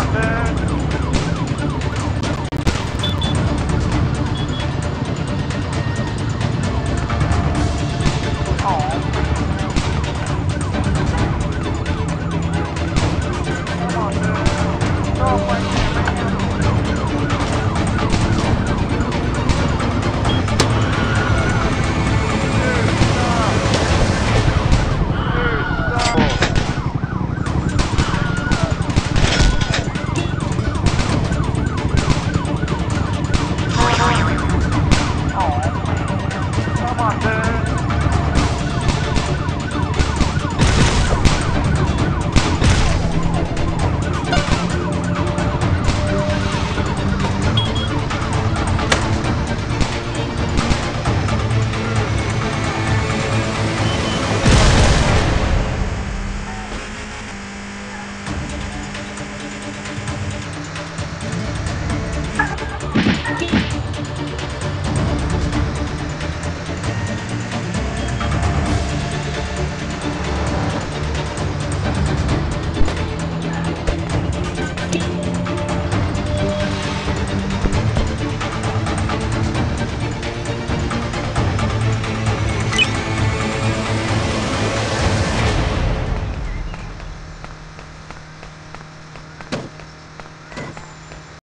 on, man.